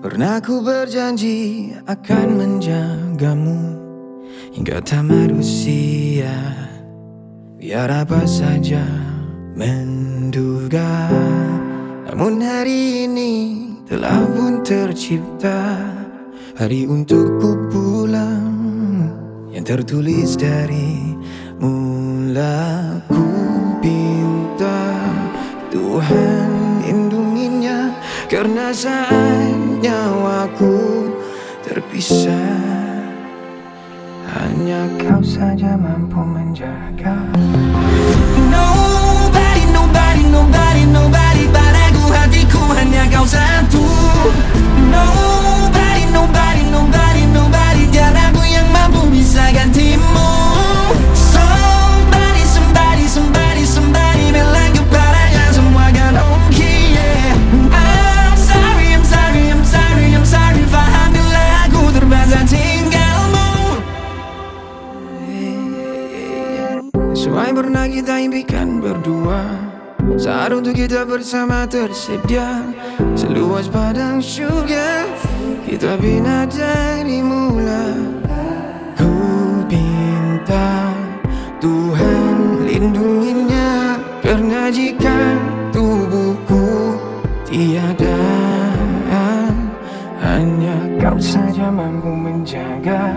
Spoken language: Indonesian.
Pernah ku berjanji akan menjagamu Hingga tamat usia Biar apa saja menduga Namun hari ini telah pun tercipta. Hari untukku pulang Yang tertulis dari mula Karena saat nyawaku terpisah. Hanya kau saja mampu menjaga Sesuai pernah kita impikan berdua. Saat untuk kita bersama tersedia. Seluas padang surga. Kita bina dari mula. Ku pinta Tuhan lindunginya. Karena jika tubuhku tiada Hanya kau saja mampu menjaga